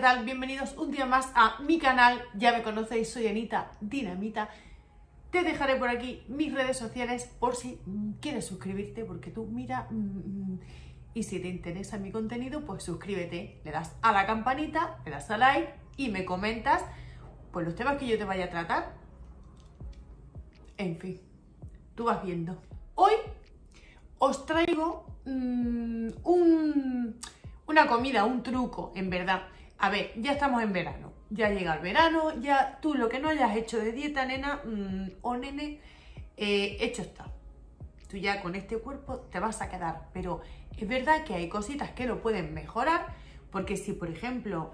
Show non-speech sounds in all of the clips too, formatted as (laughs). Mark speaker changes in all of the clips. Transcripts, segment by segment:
Speaker 1: Bienvenidos un día más a mi canal. Ya me conocéis, soy Anita Dinamita. Te dejaré por aquí mis redes sociales por si quieres suscribirte, porque tú mira... Mm, y si te interesa mi contenido, pues suscríbete, le das a la campanita, le das a like y me comentas pues los temas que yo te vaya a tratar. En fin, tú vas viendo. Hoy os traigo mmm, un, una comida, un truco, en verdad. A ver, ya estamos en verano, ya llega el verano, ya tú lo que no hayas hecho de dieta, nena mmm, o nene, eh, hecho está. Tú ya con este cuerpo te vas a quedar, pero es verdad que hay cositas que lo pueden mejorar, porque si, por ejemplo,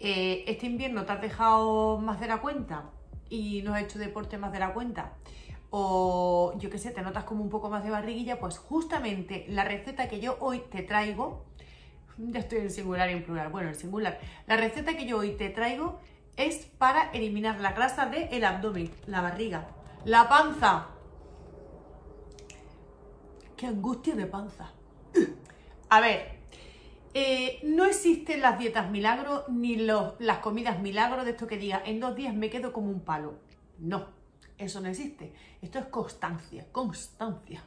Speaker 1: eh, este invierno te has dejado más de la cuenta y no has hecho deporte más de la cuenta, o yo qué sé, te notas como un poco más de barriguilla, pues justamente la receta que yo hoy te traigo, ya estoy en singular y en plural, bueno, en singular, la receta que yo hoy te traigo es para eliminar la grasa del abdomen, la barriga, la panza. ¡Qué angustia de panza! A ver, eh, no existen las dietas milagro ni las comidas milagro de esto que diga en dos días me quedo como un palo. No, eso no existe. Esto es constancia, constancia.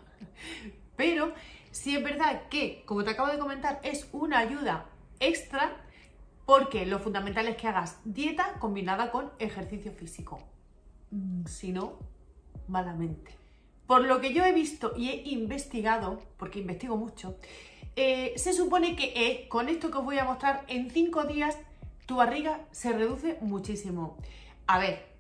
Speaker 1: Pero sí es verdad que, como te acabo de comentar, es una ayuda extra porque lo fundamental es que hagas dieta combinada con ejercicio físico. Mm, si no, malamente. Por lo que yo he visto y he investigado, porque investigo mucho, eh, se supone que eh, con esto que os voy a mostrar, en 5 días tu barriga se reduce muchísimo. A ver,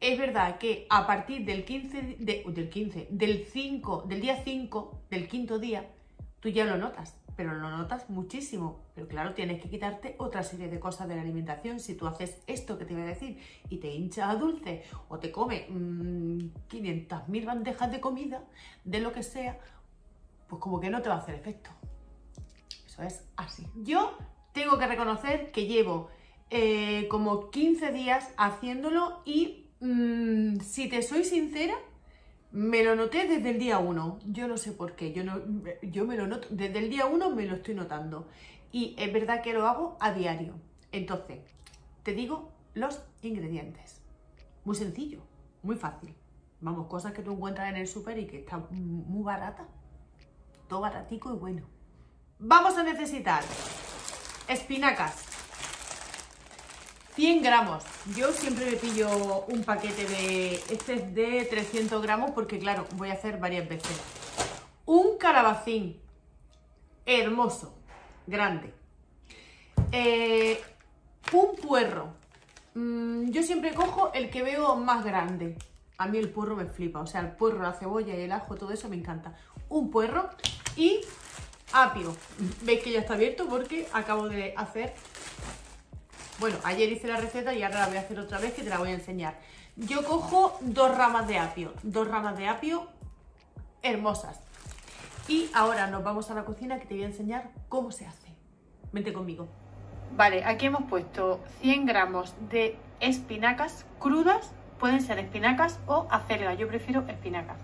Speaker 1: es verdad que a partir del 15, del 15, del 5, del día 5, del quinto día, tú ya lo notas, pero lo notas muchísimo. Pero claro, tienes que quitarte otra serie de cosas de la alimentación. Si tú haces esto que te voy a decir y te hinchas a dulce o te come mmm, 500.000 bandejas de comida, de lo que sea, pues como que no te va a hacer efecto es así. Yo tengo que reconocer que llevo eh, como 15 días haciéndolo y mm, si te soy sincera, me lo noté desde el día 1. Yo no sé por qué, yo, no, yo me lo noto, desde el día 1 me lo estoy notando. Y es verdad que lo hago a diario. Entonces, te digo los ingredientes. Muy sencillo, muy fácil. Vamos, cosas que tú encuentras en el súper y que están muy baratas. Todo baratico y bueno. Vamos a necesitar espinacas, 100 gramos. Yo siempre me pillo un paquete de, este es de 300 gramos porque claro, voy a hacer varias veces. Un calabacín, hermoso, grande. Eh, un puerro. Mm, yo siempre cojo el que veo más grande. A mí el puerro me flipa, o sea, el puerro, la cebolla y el ajo, todo eso me encanta. Un puerro y apio. Veis que ya está abierto porque acabo de hacer... Bueno, ayer hice la receta y ahora la voy a hacer otra vez que te la voy a enseñar. Yo cojo dos ramas de apio, dos ramas de apio hermosas. Y ahora nos vamos a la cocina que te voy a enseñar cómo se hace. Vente conmigo. Vale, aquí hemos puesto 100 gramos de espinacas crudas. Pueden ser espinacas o acelga, yo prefiero espinacas.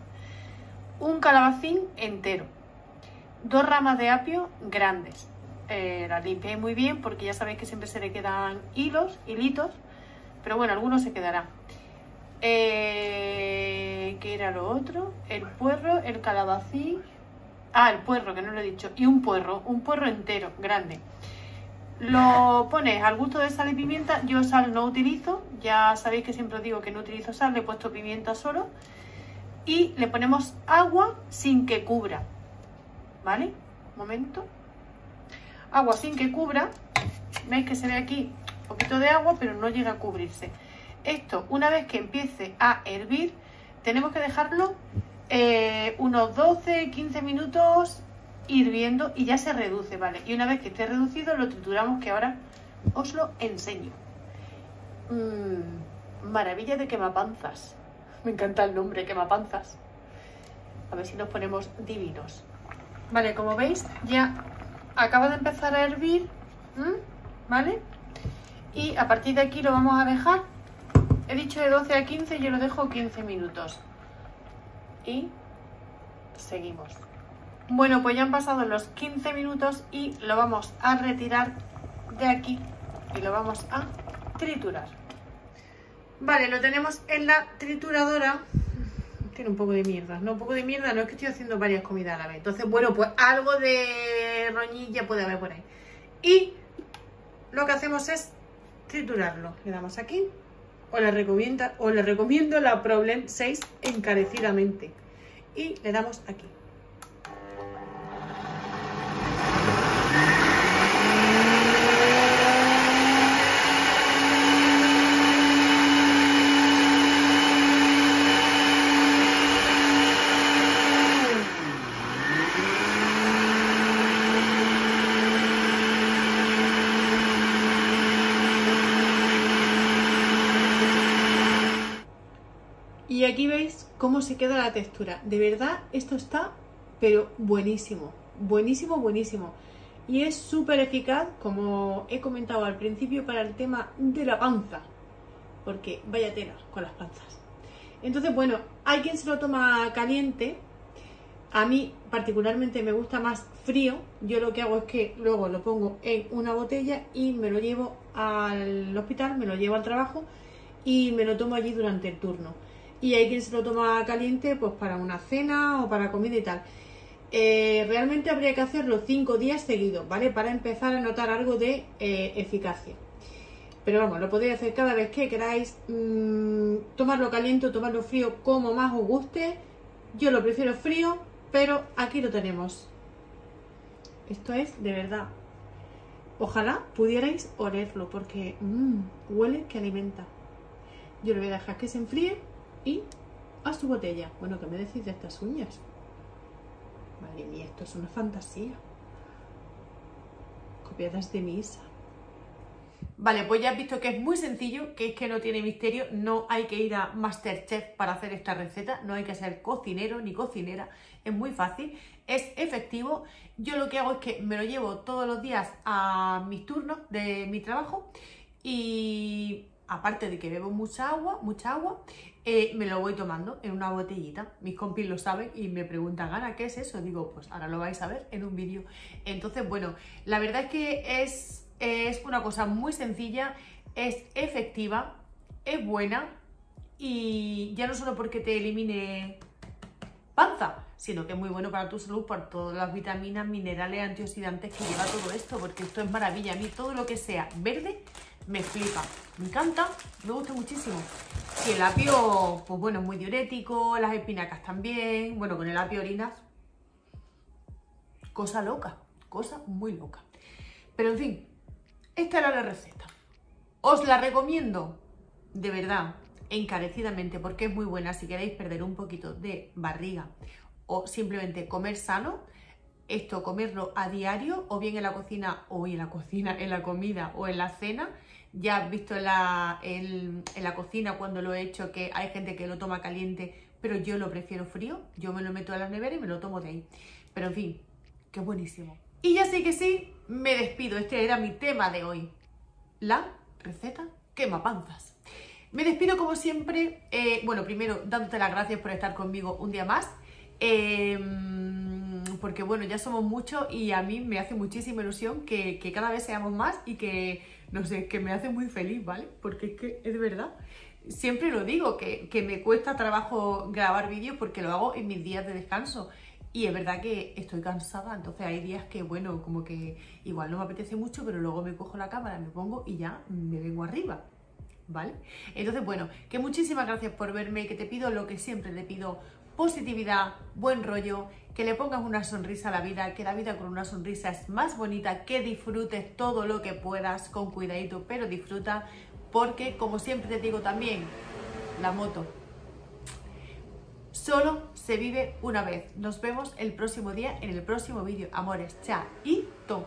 Speaker 1: Un calabacín entero dos ramas de apio grandes. Eh, las limpié muy bien porque ya sabéis que siempre se le quedan hilos, hilitos, pero bueno, algunos se quedarán. Eh, ¿Qué era lo otro? El puerro, el calabacín. Ah, el puerro, que no lo he dicho. Y un puerro, un puerro entero, grande. Lo (laughs) pones al gusto de sal y pimienta. Yo sal no utilizo. Ya sabéis que siempre os digo que no utilizo sal. Le he puesto pimienta solo. Y le ponemos agua sin que cubra. ¿vale? Un momento. Agua sin que cubra. Veis que se ve aquí un poquito de agua, pero no llega a cubrirse. Esto, una vez que empiece a hervir, tenemos que dejarlo eh, unos 12-15 minutos hirviendo y ya se reduce, ¿vale? Y una vez que esté reducido, lo trituramos, que ahora os lo enseño. Mmm, maravilla de quemapanzas. Me encanta el nombre, quemapanzas. A ver si nos ponemos divinos. Vale, como veis, ya acaba de empezar a hervir, ¿vale? Y a partir de aquí lo vamos a dejar, he dicho de 12 a 15, yo lo dejo 15 minutos. Y seguimos. Bueno, pues ya han pasado los 15 minutos y lo vamos a retirar de aquí y lo vamos a triturar. Vale, lo tenemos en la trituradora. Tiene un poco de mierda, no un poco de mierda, no es que estoy haciendo varias comidas a la vez. Entonces, bueno, pues algo de roñilla puede haber por ahí. Y lo que hacemos es triturarlo. Le damos aquí. O le, recomiendo, o le recomiendo la Problem 6 encarecidamente. Y le damos aquí. Y aquí veis cómo se queda la textura. De verdad, esto está, pero buenísimo. Buenísimo, buenísimo. Y es súper eficaz, como he comentado al principio, para el tema de la panza. Porque vaya tela con las panzas. Entonces, bueno, hay quien se lo toma caliente. A mí particularmente me gusta más frío. Yo lo que hago es que luego lo pongo en una botella y me lo llevo al hospital, me lo llevo al trabajo y me lo tomo allí durante el turno y hay quien se lo toma caliente pues para una cena o para comida y tal. Eh, realmente habría que hacerlo cinco días seguidos, ¿vale? Para empezar a notar algo de eh, eficacia. Pero vamos, lo podéis hacer cada vez que queráis. Mm, tomarlo caliente o tomarlo frío como más os guste. Yo lo prefiero frío, pero aquí lo tenemos. Esto es de verdad. Ojalá pudierais olerlo porque mmm, huele que alimenta. Yo lo voy a dejar que se enfríe y a su botella. Bueno, ¿qué me decís de estas uñas? Madre mía, esto es una fantasía. Copiadas de misa. Vale, pues ya has visto que es muy sencillo, que es que no tiene misterio, no hay que ir a Masterchef para hacer esta receta, no hay que ser cocinero ni cocinera, es muy fácil, es efectivo. Yo lo que hago es que me lo llevo todos los días a mis turnos de mi trabajo y aparte de que bebo mucha agua, mucha agua, eh, me lo voy tomando en una botellita. Mis compis lo saben y me preguntan, Ana, ¿qué es eso? Digo, pues ahora lo vais a ver en un vídeo. Entonces, bueno, la verdad es que es, es una cosa muy sencilla, es efectiva, es buena y ya no solo porque te elimine panza, sino que es muy bueno para tu salud por todas las vitaminas, minerales, antioxidantes que lleva todo esto, porque esto es maravilla. A mí todo lo que sea verde me flipa, me encanta, me gusta muchísimo. Y el apio, pues bueno, es muy diurético, las espinacas también, bueno, con el apio orinas, cosa loca, cosa muy loca. Pero en fin, esta era la receta. Os la recomiendo, de verdad, encarecidamente, porque es muy buena si queréis perder un poquito de barriga o simplemente comer sano, esto comerlo a diario o bien en la cocina o en la cocina, en la comida o en la cena. Ya has visto en la, en, la cocina cuando lo he hecho que hay gente que lo toma caliente, pero yo lo prefiero frío. Yo me lo meto a la nevera y me lo tomo de ahí. Pero en fin, qué buenísimo. Y ya sí que sí, me despido. Este era mi tema de hoy. La receta quema panzas. Me despido como siempre. Eh, bueno, primero dándote las gracias por estar conmigo un día más. Eh, porque bueno, ya somos muchos y a mí me hace muchísima ilusión que, cada vez seamos más y que, no sé, que me hace muy feliz, ¿vale? Porque es que es verdad. Siempre lo digo, que, me cuesta trabajo grabar vídeos porque lo hago en mis días de descanso. Y es verdad que estoy cansada, entonces hay días que, bueno, como que igual no me apetece mucho, pero luego me cojo la cámara, me pongo y ya me vengo arriba. ¿Vale? Entonces, bueno, que muchísimas gracias por verme, que te pido lo que siempre te pido, positividad, buen rollo, que le pongas una sonrisa a la vida, que la vida con una sonrisa es más bonita, que disfrutes todo lo que puedas con cuidadito, pero disfruta porque, como siempre te digo también, la moto solo se vive una vez. Nos vemos el próximo día en el próximo vídeo. Amores, chao y to.